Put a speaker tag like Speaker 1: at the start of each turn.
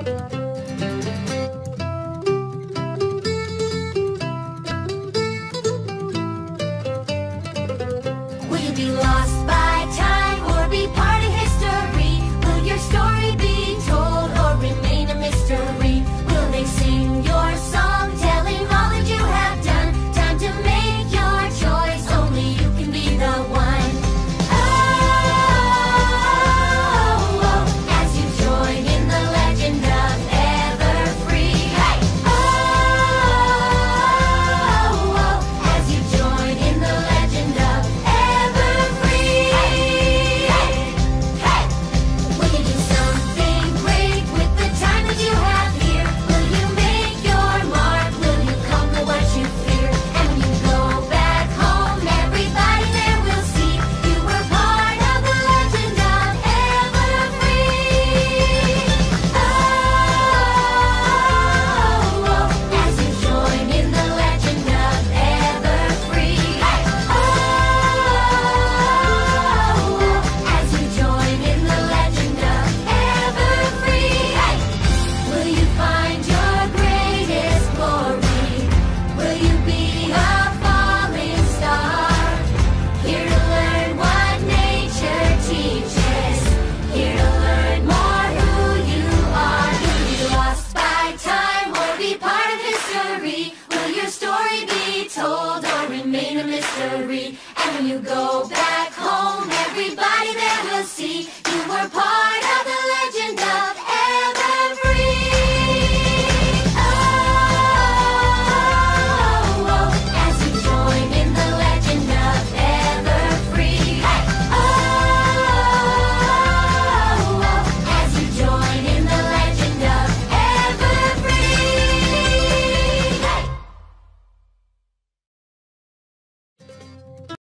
Speaker 1: Will you be lost by Made a mystery. And when you go back home, everybody.